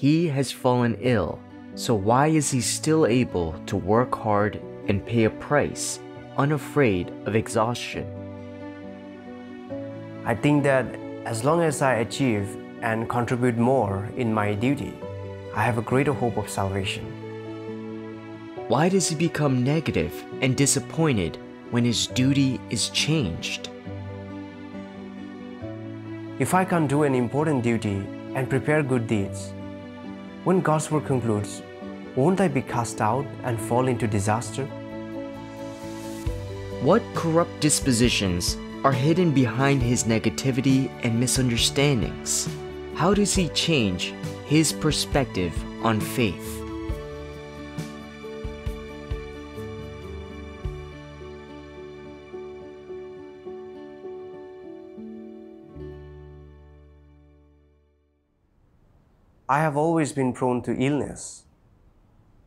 He has fallen ill, so why is he still able to work hard and pay a price, unafraid of exhaustion? I think that as long as I achieve and contribute more in my duty, I have a greater hope of salvation. Why does he become negative and disappointed when his duty is changed? If I can't do an important duty and prepare good deeds, when God's word concludes, won't I be cast out and fall into disaster? What corrupt dispositions are hidden behind his negativity and misunderstandings? How does he change his perspective on faith? I have always been prone to illness.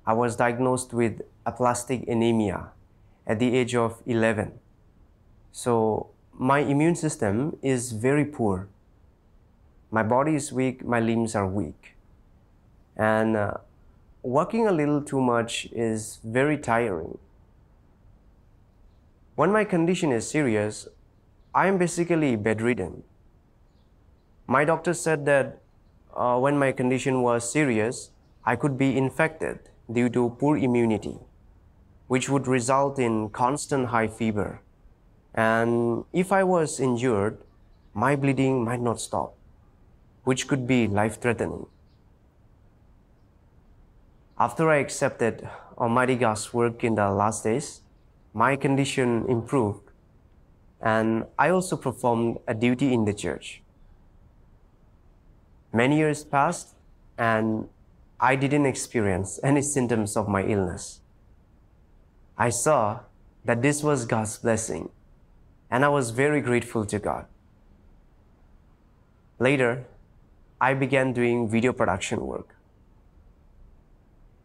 I was diagnosed with aplastic anemia at the age of 11. So my immune system is very poor. My body is weak, my limbs are weak. And uh, working a little too much is very tiring. When my condition is serious, I am basically bedridden. My doctor said that uh, when my condition was serious, I could be infected due to poor immunity, which would result in constant high fever. And if I was injured, my bleeding might not stop, which could be life threatening. After I accepted Almighty God's work in the last days, my condition improved, and I also performed a duty in the church. Many years passed and I didn't experience any symptoms of my illness. I saw that this was God's blessing and I was very grateful to God. Later, I began doing video production work.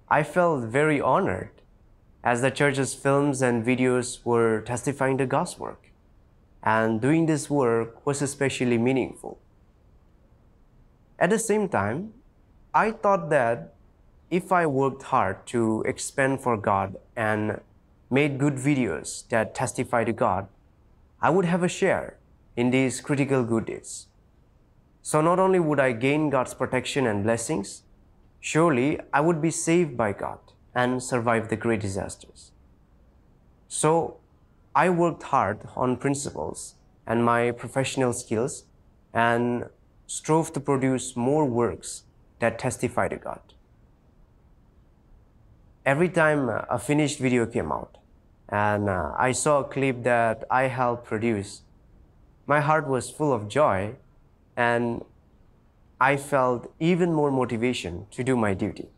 I felt very honored as the church's films and videos were testifying to God's work. And doing this work was especially meaningful. At the same time, I thought that if I worked hard to expand for God and made good videos that testify to God, I would have a share in these critical good. So not only would I gain God's protection and blessings, surely I would be saved by God and survive the great disasters. So I worked hard on principles and my professional skills and strove to produce more works that testify to God. Every time a finished video came out and uh, I saw a clip that I helped produce, my heart was full of joy and I felt even more motivation to do my duty.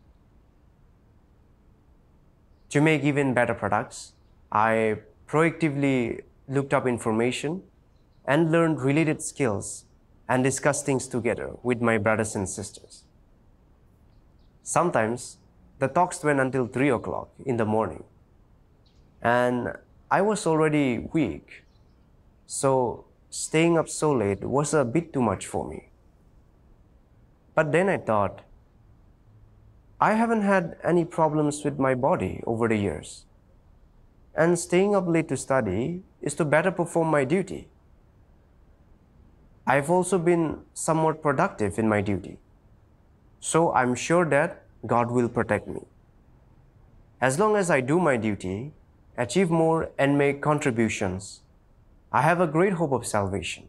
To make even better products, I proactively looked up information and learned related skills and discuss things together with my brothers and sisters. Sometimes the talks went until 3 o'clock in the morning. And I was already weak, so staying up so late was a bit too much for me. But then I thought, I haven't had any problems with my body over the years. And staying up late to study is to better perform my duty. I've also been somewhat productive in my duty. So I'm sure that God will protect me. As long as I do my duty, achieve more, and make contributions, I have a great hope of salvation.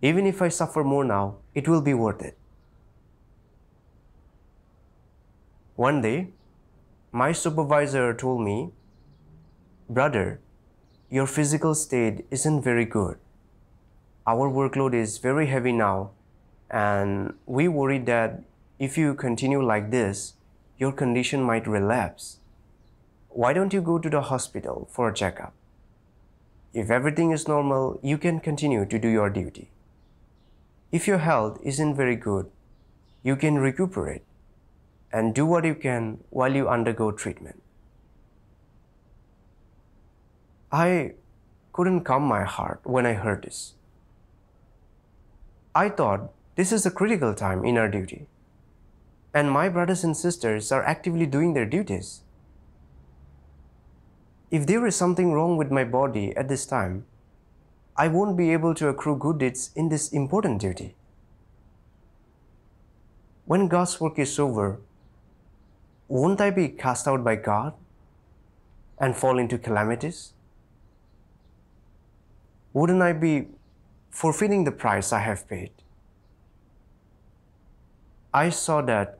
Even if I suffer more now, it will be worth it. One day, my supervisor told me, Brother, your physical state isn't very good our workload is very heavy now and we worry that if you continue like this, your condition might relapse. Why don't you go to the hospital for a checkup? If everything is normal, you can continue to do your duty. If your health isn't very good, you can recuperate and do what you can while you undergo treatment. I couldn't calm my heart when I heard this. I thought this is a critical time in our duty. and my brothers and sisters are actively doing their duties. If there is something wrong with my body at this time, I won't be able to accrue good deeds in this important duty. When God's work is over, won't I be cast out by God and fall into calamities? Wouldn't I be forfeiting the price I have paid? I saw that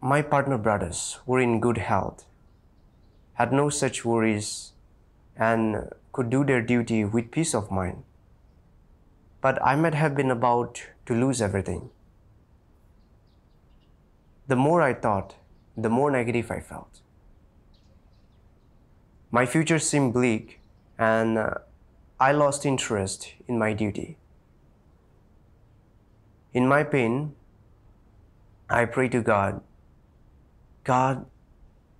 my partner brothers were in good health, had no such worries, and could do their duty with peace of mind. But I might have been about to lose everything. The more I thought, the more negative I felt. My future seemed bleak, and uh, I lost interest in my duty. In my pain, I pray to God, God,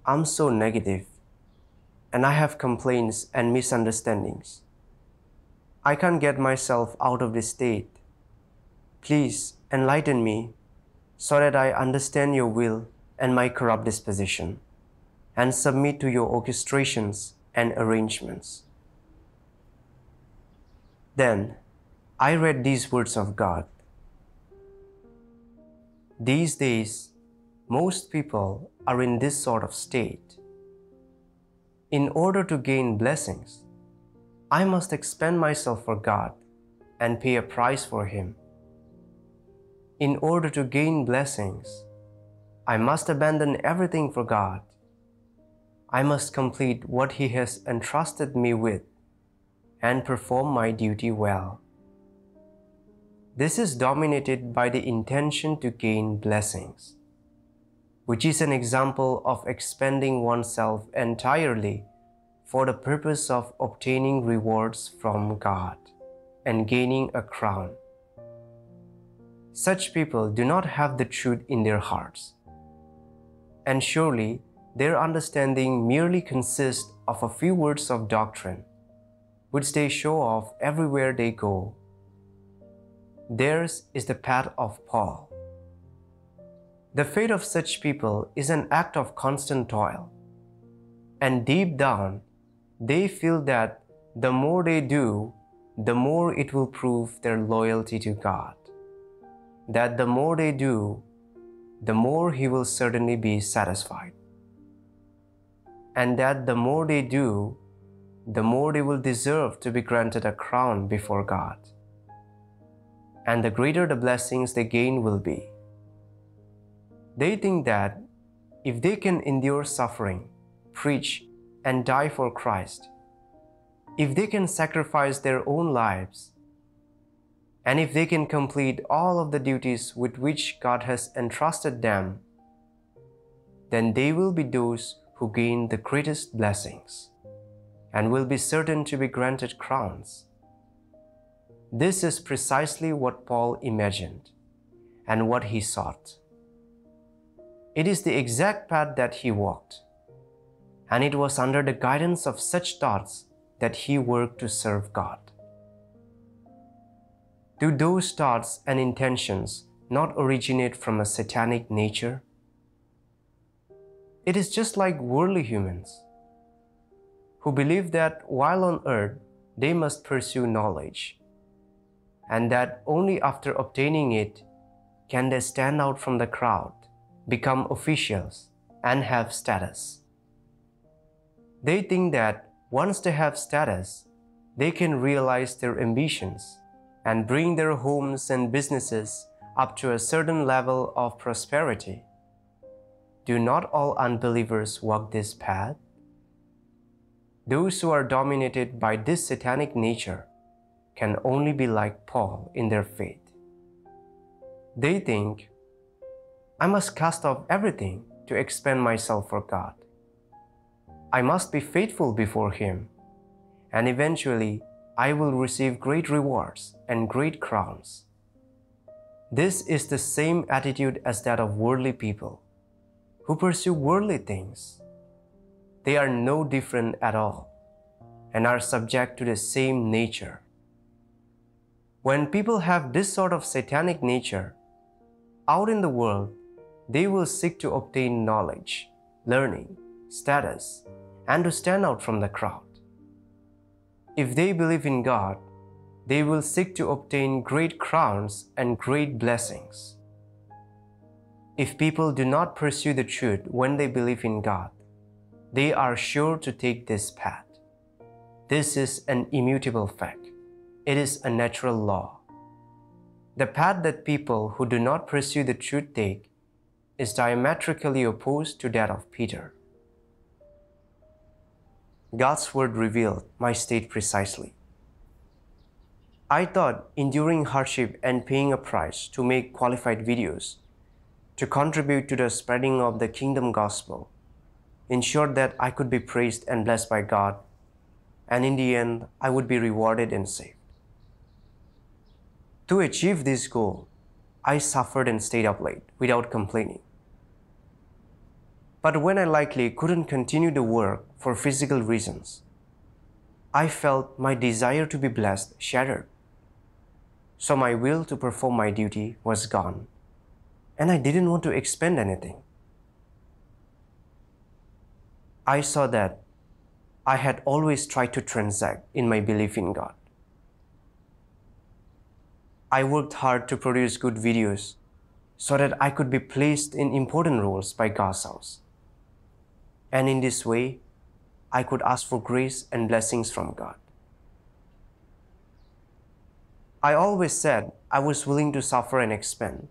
I'm so negative, and I have complaints and misunderstandings. I can't get myself out of this state. Please enlighten me so that I understand your will and my corrupt disposition and submit to your orchestrations and arrangements. Then I read these words of God. These days, most people are in this sort of state. In order to gain blessings, I must expend myself for God and pay a price for Him. In order to gain blessings, I must abandon everything for God. I must complete what He has entrusted me with and perform my duty well. This is dominated by the intention to gain blessings, which is an example of expending oneself entirely for the purpose of obtaining rewards from God and gaining a crown. Such people do not have the truth in their hearts and surely their understanding merely consists of a few words of doctrine, which they show off everywhere they go. Theirs is the path of Paul. The fate of such people is an act of constant toil, and deep down, they feel that the more they do, the more it will prove their loyalty to God. That the more they do, the more he will certainly be satisfied. And that the more they do, the more they will deserve to be granted a crown before God. And the greater the blessings they gain will be. They think that if they can endure suffering, preach, and die for Christ, if they can sacrifice their own lives, and if they can complete all of the duties with which God has entrusted them, then they will be those who gain the greatest blessings and will be certain to be granted crowns. This is precisely what Paul imagined and what he sought. It is the exact path that he walked, and it was under the guidance of such thoughts that he worked to serve God. Do those thoughts and intentions not originate from a satanic nature? It is just like worldly humans who believe that while on earth they must pursue knowledge, and that only after obtaining it can they stand out from the crowd, become officials, and have status. They think that once they have status, they can realize their ambitions and bring their homes and businesses up to a certain level of prosperity. Do not all unbelievers walk this path? Those who are dominated by this satanic nature can only be like Paul in their faith. They think, I must cast off everything to expend myself for God. I must be faithful before Him, and eventually I will receive great rewards and great crowns. This is the same attitude as that of worldly people who pursue worldly things. They are no different at all and are subject to the same nature. When people have this sort of satanic nature, out in the world, they will seek to obtain knowledge, learning, status, and to stand out from the crowd. If they believe in God, they will seek to obtain great crowns and great blessings. If people do not pursue the truth when they believe in God, they are sure to take this path. This is an immutable fact. It is a natural law. The path that people who do not pursue the truth take is diametrically opposed to that of Peter. God's word revealed my state precisely. I thought enduring hardship and paying a price to make qualified videos to contribute to the spreading of the kingdom gospel ensured that I could be praised and blessed by God, and in the end, I would be rewarded and saved. To achieve this goal, I suffered and stayed up late without complaining. But when I likely couldn't continue the work for physical reasons, I felt my desire to be blessed shattered. So my will to perform my duty was gone, and I didn't want to expend anything. I saw that I had always tried to transact in my belief in God. I worked hard to produce good videos so that I could be placed in important roles by God's house. And in this way, I could ask for grace and blessings from God. I always said I was willing to suffer and expend,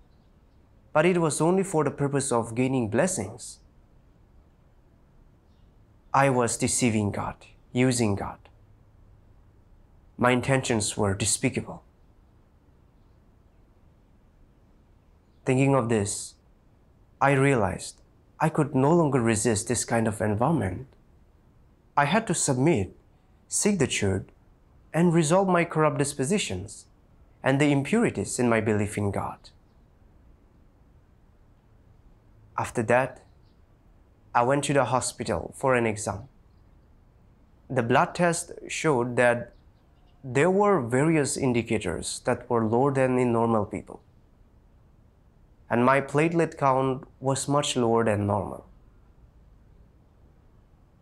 but it was only for the purpose of gaining blessings. I was deceiving God, using God. My intentions were despicable. Thinking of this, I realized I could no longer resist this kind of environment. I had to submit, seek the truth, and resolve my corrupt dispositions and the impurities in my belief in God. After that, I went to the hospital for an exam. The blood test showed that there were various indicators that were lower than in normal people and my platelet count was much lower than normal.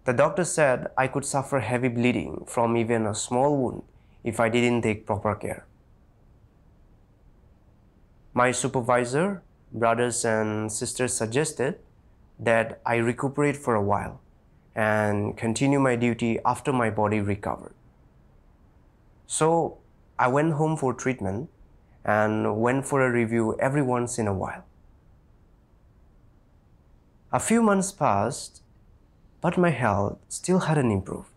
The doctor said I could suffer heavy bleeding from even a small wound if I didn't take proper care. My supervisor, brothers, and sisters suggested that I recuperate for a while and continue my duty after my body recovered. So I went home for treatment and went for a review every once in a while. A few months passed, but my health still hadn't improved.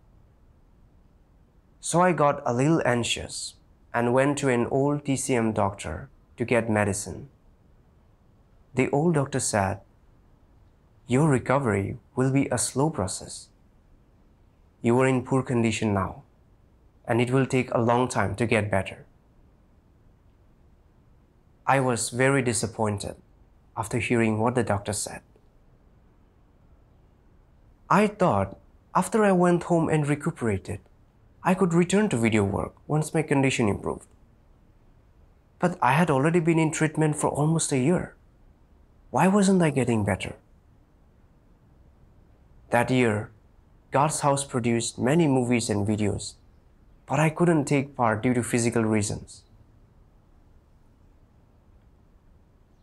So I got a little anxious and went to an old TCM doctor to get medicine. The old doctor said, Your recovery will be a slow process. You are in poor condition now, and it will take a long time to get better. I was very disappointed after hearing what the doctor said. I thought after I went home and recuperated, I could return to video work once my condition improved. But I had already been in treatment for almost a year. Why wasn't I getting better? That year, God's House produced many movies and videos, but I couldn't take part due to physical reasons.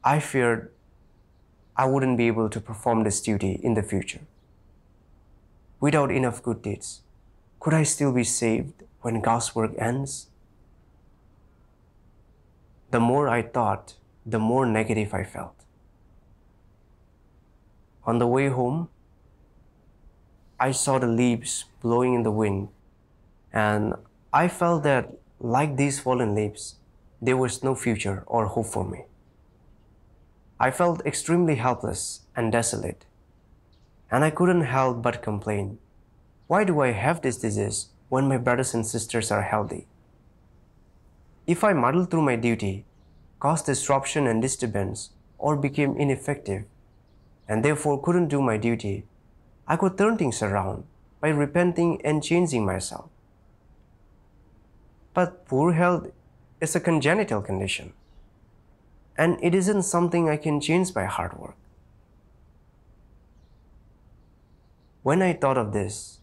I feared I wouldn't be able to perform this duty in the future. Without enough good deeds, could I still be saved when God's work ends? The more I thought, the more negative I felt. On the way home, I saw the leaves blowing in the wind, and I felt that, like these fallen leaves, there was no future or hope for me. I felt extremely helpless and desolate, and I couldn't help but complain. Why do I have this disease when my brothers and sisters are healthy? If I muddled through my duty, caused disruption and disturbance, or became ineffective, and therefore couldn't do my duty, I could turn things around by repenting and changing myself. But poor health is a congenital condition, and it isn't something I can change by hard work. When I thought of this,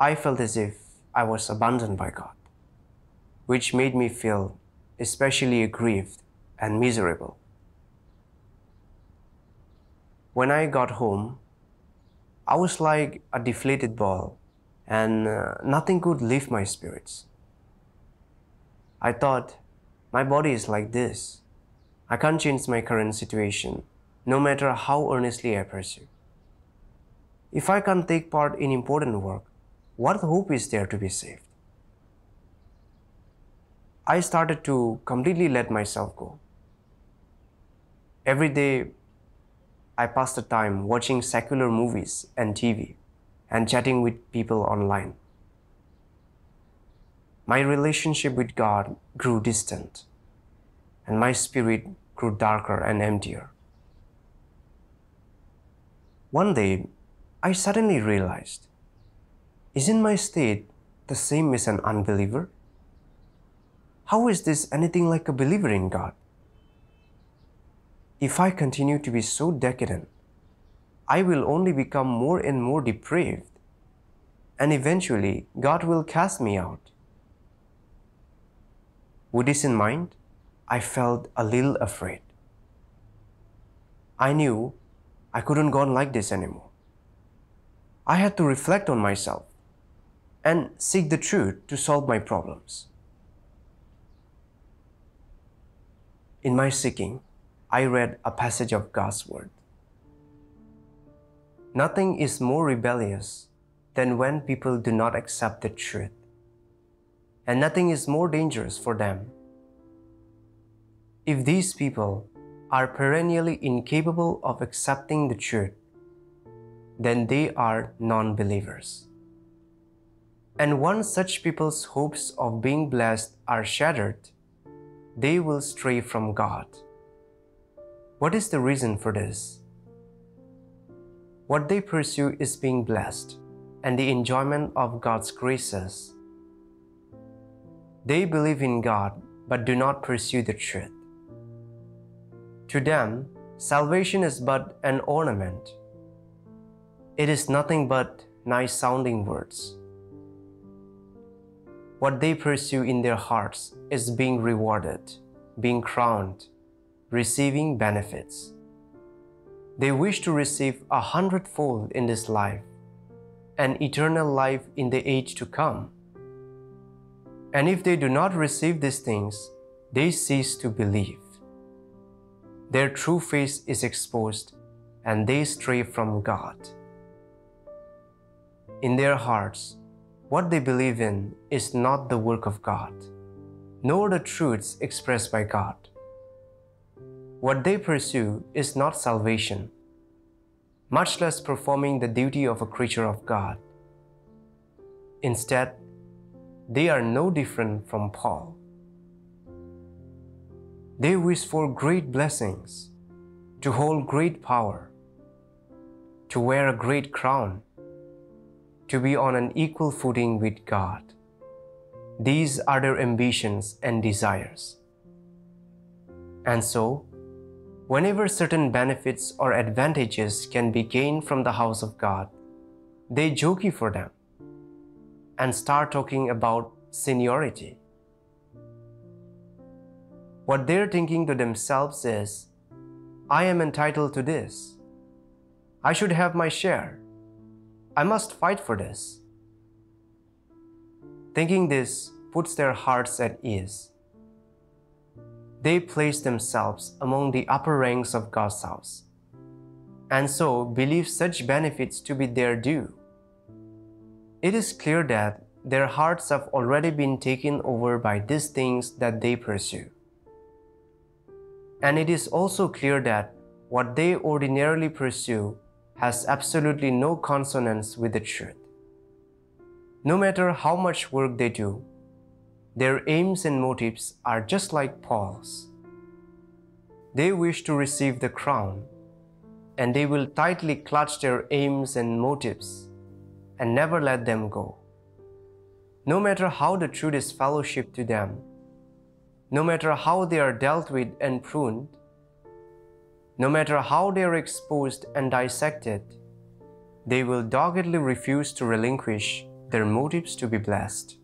I felt as if I was abandoned by God, which made me feel especially aggrieved and miserable. When I got home, I was like a deflated ball and uh, nothing could lift my spirits. I thought, my body is like this. I can't change my current situation, no matter how earnestly I pursue. If I can't take part in important work, what hope is there to be saved? I started to completely let myself go. Every day, I passed the time watching secular movies and TV and chatting with people online. My relationship with God grew distant, and my spirit grew darker and emptier. One day, I suddenly realized isn't my state the same as an unbeliever? How is this anything like a believer in God? If I continue to be so decadent, I will only become more and more depraved, and eventually God will cast me out. With this in mind, I felt a little afraid. I knew I couldn't go on like this anymore. I had to reflect on myself and seek the truth to solve my problems. In my seeking, I read a passage of God's Word. Nothing is more rebellious than when people do not accept the truth, and nothing is more dangerous for them. If these people are perennially incapable of accepting the truth, then they are non believers. And once such people's hopes of being blessed are shattered, they will stray from God. What is the reason for this? What they pursue is being blessed and the enjoyment of God's graces. They believe in God but do not pursue the truth. To them, salvation is but an ornament. It is nothing but nice sounding words. What they pursue in their hearts is being rewarded, being crowned, receiving benefits. They wish to receive a hundredfold in this life and eternal life in the age to come. And if they do not receive these things, they cease to believe. Their true face is exposed and they stray from God. In their hearts, what they believe in is not the work of God, nor the truths expressed by God. What they pursue is not salvation, much less performing the duty of a creature of God. Instead, they are no different from Paul. They wish for great blessings, to hold great power, to wear a great crown, to be on an equal footing with God. These are their ambitions and desires. And so, Whenever certain benefits or advantages can be gained from the house of God, they jockey for them and start talking about seniority. What they're thinking to themselves is, I am entitled to this. I should have my share. I must fight for this. Thinking this puts their hearts at ease they place themselves among the upper ranks of God's house, and so believe such benefits to be their due. It is clear that their hearts have already been taken over by these things that they pursue. And it is also clear that what they ordinarily pursue has absolutely no consonance with the truth. No matter how much work they do, their aims and motives are just like Paul's. They wish to receive the crown, and they will tightly clutch their aims and motives and never let them go. No matter how the truth is fellowship to them, no matter how they are dealt with and pruned, no matter how they are exposed and dissected, they will doggedly refuse to relinquish their motives to be blessed.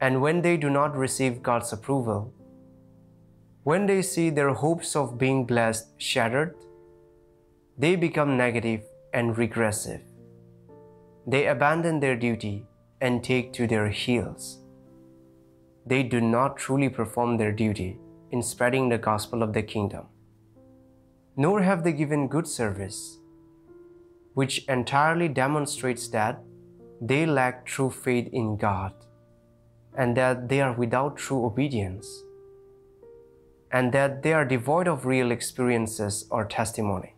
And when they do not receive God's approval, when they see their hopes of being blessed shattered, they become negative and regressive. They abandon their duty and take to their heels. They do not truly perform their duty in spreading the gospel of the kingdom, nor have they given good service, which entirely demonstrates that they lack true faith in God and that they are without true obedience and that they are devoid of real experiences or testimony,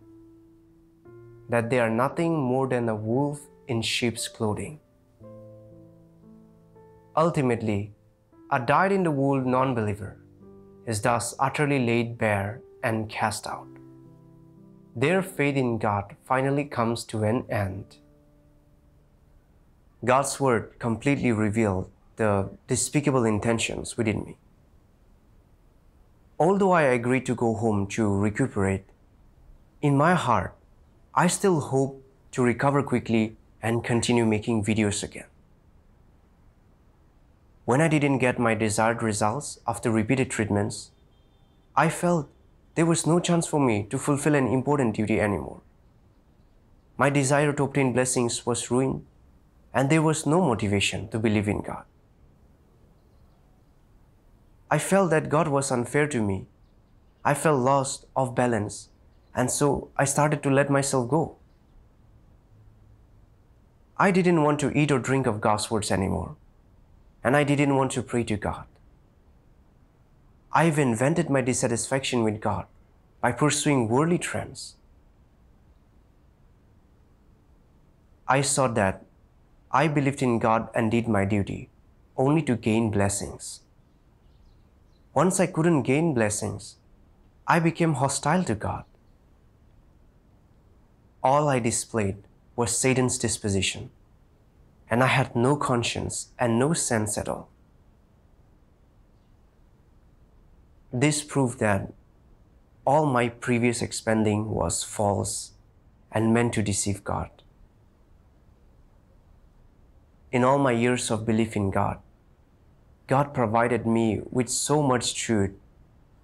that they are nothing more than a wolf in sheep's clothing. Ultimately, a dyed in the wool non believer is thus utterly laid bare and cast out. Their faith in God finally comes to an end. God's Word completely revealed the despicable intentions within me. Although I agreed to go home to recuperate, in my heart, I still hope to recover quickly and continue making videos again. When I didn't get my desired results after repeated treatments, I felt there was no chance for me to fulfill an important duty anymore. My desire to obtain blessings was ruined, and there was no motivation to believe in God. I felt that God was unfair to me. I felt lost, off balance, and so I started to let myself go. I didn't want to eat or drink of God's words anymore, and I didn't want to pray to God. I've invented my dissatisfaction with God by pursuing worldly trends. I saw that I believed in God and did my duty only to gain blessings. Once I couldn't gain blessings, I became hostile to God. All I displayed was Satan's disposition, and I had no conscience and no sense at all. This proved that all my previous expending was false and meant to deceive God. In all my years of belief in God, God provided me with so much truth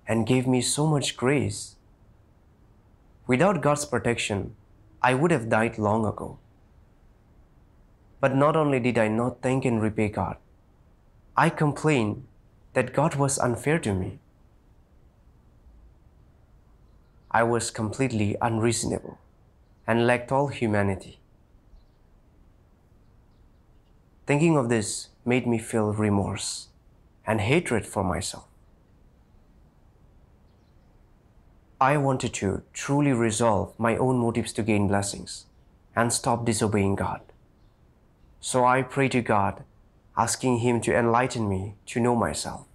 and gave me so much grace. Without God's protection, I would have died long ago. But not only did I not thank and repay God, I complained that God was unfair to me. I was completely unreasonable and lacked all humanity. Thinking of this made me feel remorse and hatred for myself. I wanted to truly resolve my own motives to gain blessings and stop disobeying God. So I prayed to God, asking Him to enlighten me to know myself.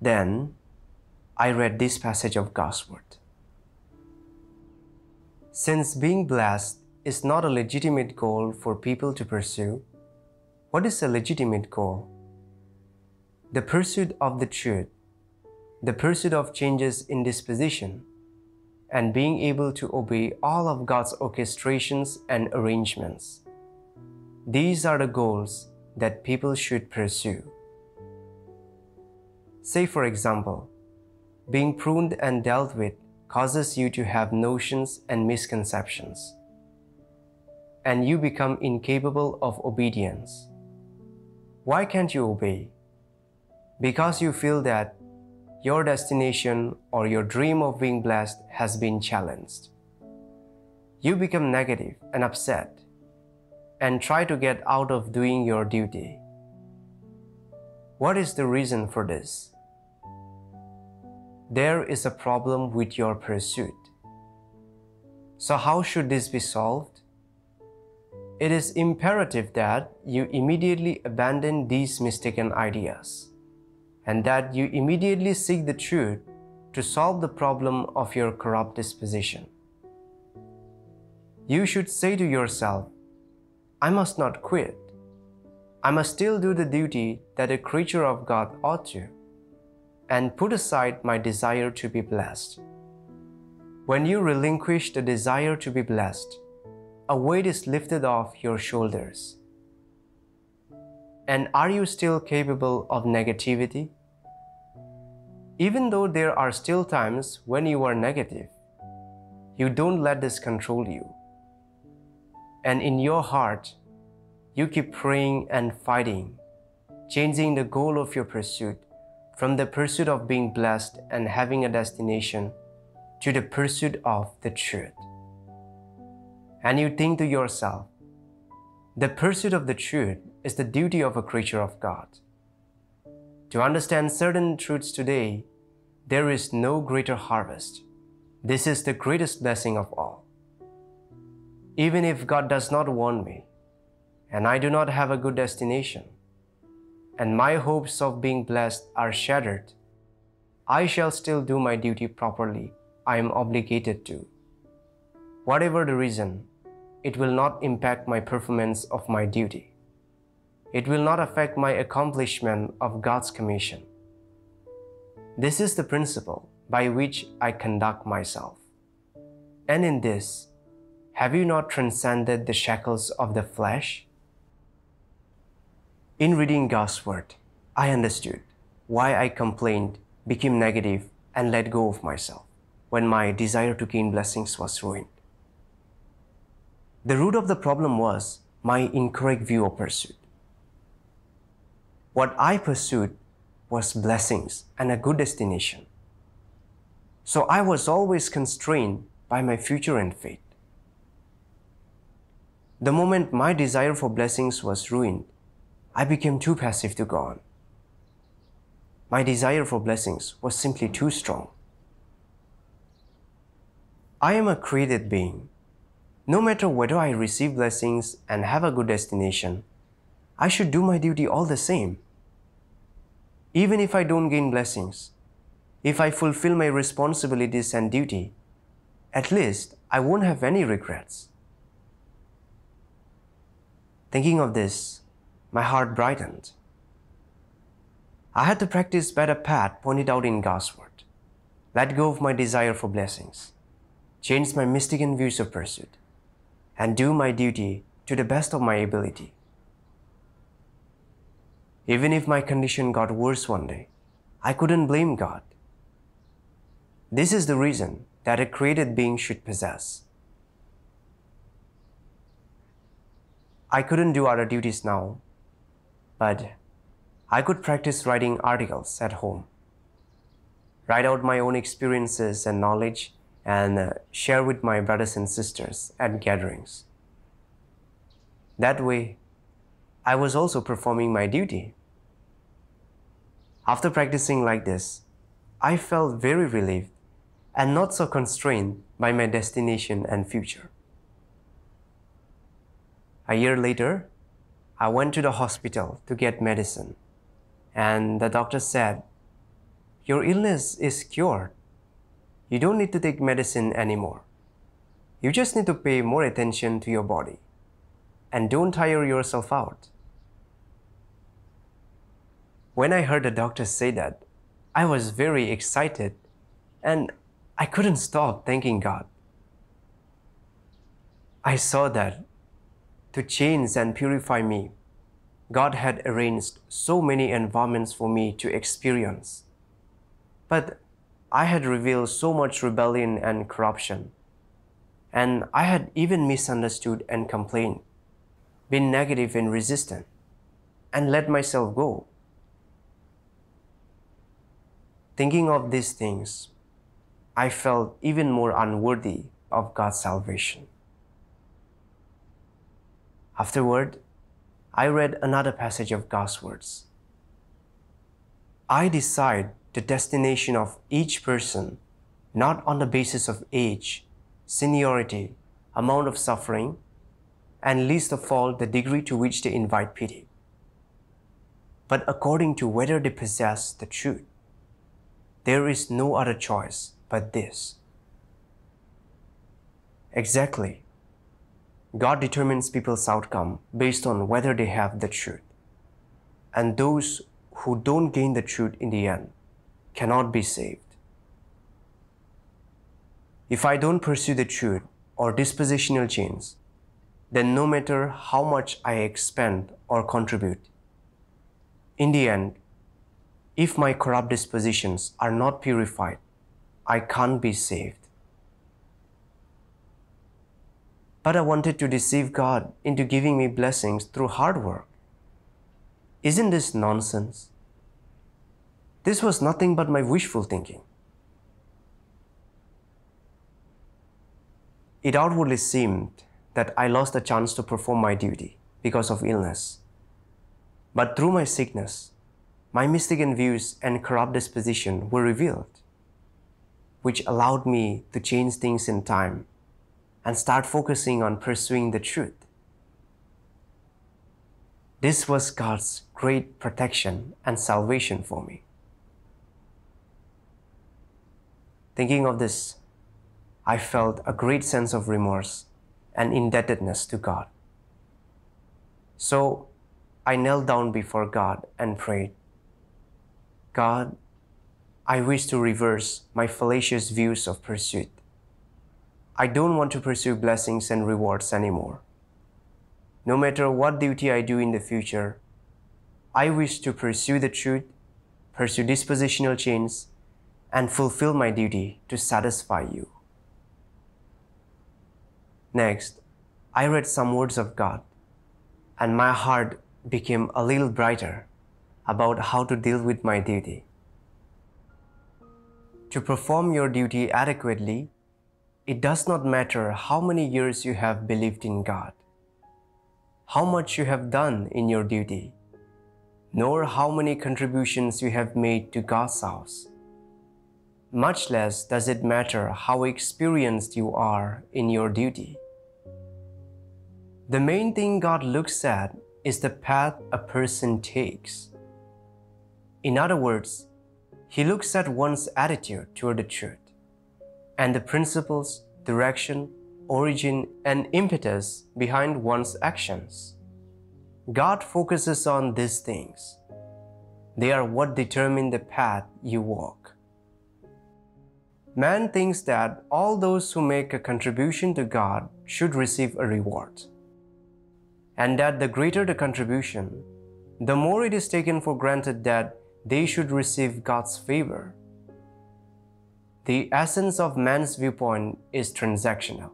Then I read this passage of God's Word. Since being blessed is not a legitimate goal for people to pursue, what is a legitimate goal? The pursuit of the truth, the pursuit of changes in disposition, and being able to obey all of God's orchestrations and arrangements. These are the goals that people should pursue. Say, for example, being pruned and dealt with causes you to have notions and misconceptions, and you become incapable of obedience. Why can't you obey? Because you feel that your destination or your dream of being blessed has been challenged. You become negative and upset and try to get out of doing your duty. What is the reason for this? There is a problem with your pursuit. So, how should this be solved? It is imperative that you immediately abandon these mistaken ideas and that you immediately seek the truth to solve the problem of your corrupt disposition. You should say to yourself, I must not quit. I must still do the duty that a creature of God ought to, and put aside my desire to be blessed. When you relinquish the desire to be blessed, a weight is lifted off your shoulders. And are you still capable of negativity? Even though there are still times when you are negative, you don't let this control you. And in your heart, you keep praying and fighting, changing the goal of your pursuit from the pursuit of being blessed and having a destination to the pursuit of the truth. And you think to yourself, the pursuit of the truth is the duty of a creature of God. To understand certain truths today, there is no greater harvest. This is the greatest blessing of all. Even if God does not want me, and I do not have a good destination, and my hopes of being blessed are shattered, I shall still do my duty properly I am obligated to. Whatever the reason, it will not impact my performance of my duty. It will not affect my accomplishment of God's commission. This is the principle by which I conduct myself. And in this, have you not transcended the shackles of the flesh? In reading God's Word, I understood why I complained, became negative, and let go of myself when my desire to gain blessings was ruined. The root of the problem was my incorrect view of pursuit. What I pursued was blessings and a good destination. So I was always constrained by my future and fate. The moment my desire for blessings was ruined, I became too passive to go on. My desire for blessings was simply too strong. I am a created being. No matter whether I receive blessings and have a good destination, I should do my duty all the same. Even if I don't gain blessings, if I fulfill my responsibilities and duty, at least I won't have any regrets. Thinking of this, my heart brightened. I had to practice better path pointed out in God's word. Let go of my desire for blessings, change my mistaken views of pursuit, and do my duty to the best of my ability. Even if my condition got worse one day, I couldn't blame God. This is the reason that a created being should possess. I couldn't do other duties now, but I could practice writing articles at home, write out my own experiences and knowledge, and uh, share with my brothers and sisters at gatherings. That way, I was also performing my duty. After practicing like this, I felt very relieved and not so constrained by my destination and future. A year later, I went to the hospital to get medicine, and the doctor said, Your illness is cured. You don't need to take medicine anymore. You just need to pay more attention to your body and don't tire yourself out. When I heard the doctor say that, I was very excited and I couldn't stop thanking God. I saw that to change and purify me, God had arranged so many environments for me to experience. But I had revealed so much rebellion and corruption. And I had even misunderstood and complained, been negative and resistant, and let myself go. Thinking of these things, I felt even more unworthy of God's salvation. Afterward, I read another passage of God's words. I decide the destination of each person not on the basis of age, seniority, amount of suffering, and least of all the degree to which they invite pity, but according to whether they possess the truth. There is no other choice but this. Exactly. God determines people's outcome based on whether they have the truth. And those who don't gain the truth in the end cannot be saved. If I don't pursue the truth or dispositional change, then no matter how much I expend or contribute, in the end, if my corrupt dispositions are not purified, I can't be saved. But I wanted to deceive God into giving me blessings through hard work. Isn't this nonsense? This was nothing but my wishful thinking. It outwardly seemed that I lost the chance to perform my duty because of illness. But through my sickness, my mistaken views and corrupt disposition were revealed, which allowed me to change things in time and start focusing on pursuing the truth. This was God's great protection and salvation for me. Thinking of this, I felt a great sense of remorse and indebtedness to God. So I knelt down before God and prayed God, I wish to reverse my fallacious views of pursuit. I don't want to pursue blessings and rewards anymore. No matter what duty I do in the future, I wish to pursue the truth, pursue dispositional change, and fulfill my duty to satisfy you. Next, I read some words of God, and my heart became a little brighter about how to deal with my duty. To perform your duty adequately, it does not matter how many years you have believed in God, how much you have done in your duty, nor how many contributions you have made to God's house. Much less does it matter how experienced you are in your duty. The main thing God looks at is the path a person takes. In other words, he looks at one's attitude toward the truth and the principles, direction, origin, and impetus behind one's actions. God focuses on these things. They are what determine the path you walk. Man thinks that all those who make a contribution to God should receive a reward, and that the greater the contribution, the more it is taken for granted that they should receive God's favor. The essence of man's viewpoint is transactional,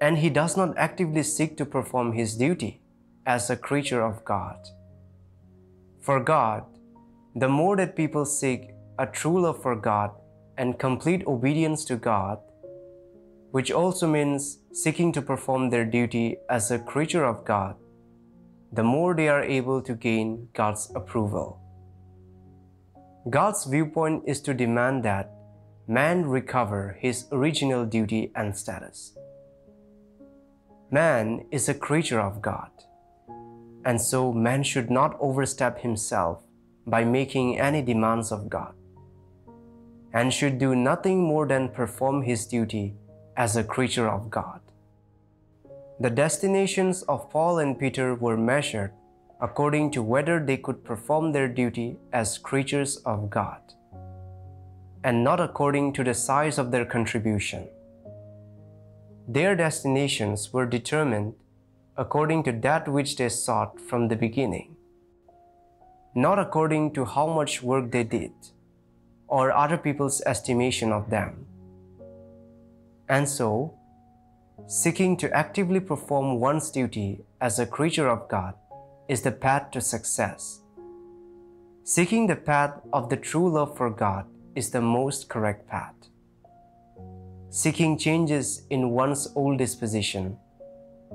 and he does not actively seek to perform his duty as a creature of God. For God, the more that people seek a true love for God and complete obedience to God, which also means seeking to perform their duty as a creature of God, the more they are able to gain God's approval. God's viewpoint is to demand that man recover his original duty and status. Man is a creature of God, and so man should not overstep himself by making any demands of God, and should do nothing more than perform his duty as a creature of God. The destinations of Paul and Peter were measured according to whether they could perform their duty as creatures of God, and not according to the size of their contribution. Their destinations were determined according to that which they sought from the beginning, not according to how much work they did or other people's estimation of them. And so, seeking to actively perform one's duty as a creature of God is the path to success. Seeking the path of the true love for God is the most correct path. Seeking changes in one's old disposition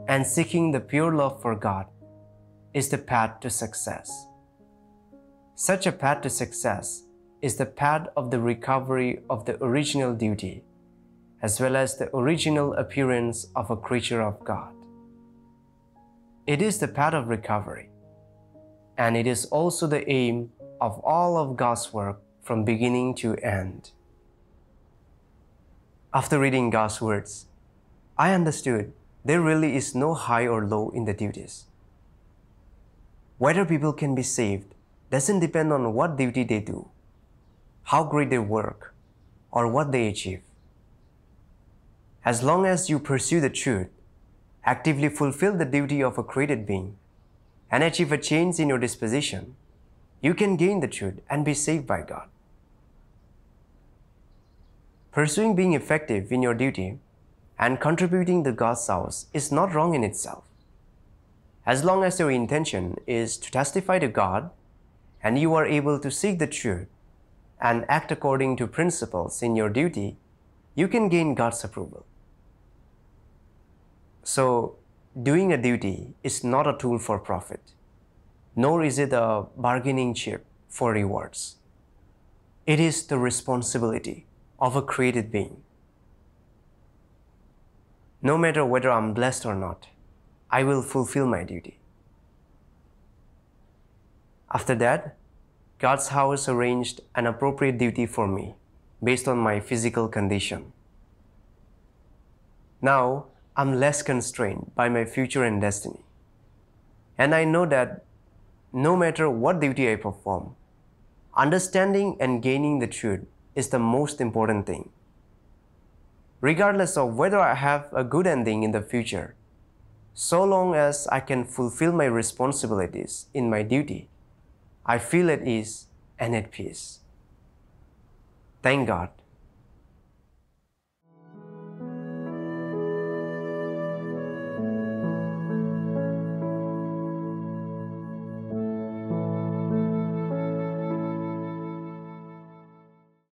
and seeking the pure love for God is the path to success. Such a path to success is the path of the recovery of the original duty, as well as the original appearance of a creature of God. It is the path of recovery, and it is also the aim of all of God's work from beginning to end. After reading God's words, I understood there really is no high or low in the duties. Whether people can be saved doesn't depend on what duty they do, how great they work, or what they achieve. As long as you pursue the truth, actively fulfill the duty of a created being, and achieve a change in your disposition, you can gain the truth and be saved by God. Pursuing being effective in your duty and contributing to God's house is not wrong in itself. As long as your intention is to testify to God and you are able to seek the truth and act according to principles in your duty, you can gain God's approval. So, doing a duty is not a tool for profit, nor is it a bargaining chip for rewards. It is the responsibility of a created being. No matter whether I'm blessed or not, I will fulfill my duty. After that, God's house arranged an appropriate duty for me based on my physical condition. Now, I'm less constrained by my future and destiny. And I know that no matter what duty I perform, understanding and gaining the truth is the most important thing. Regardless of whether I have a good ending in the future, so long as I can fulfill my responsibilities in my duty, I feel at ease and at peace. Thank God